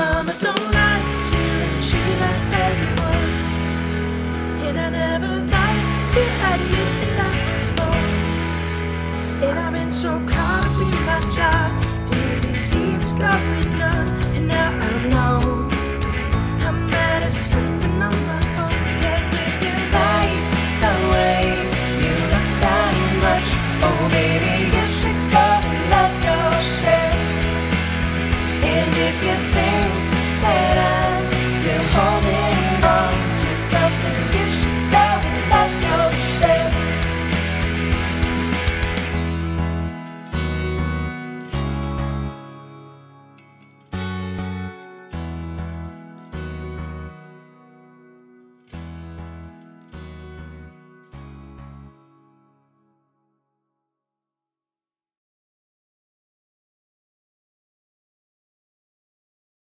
mama don't like you and she likes everyone. And I never liked to admit that I was born. And I've been so caught up in my job, really seems like. if you think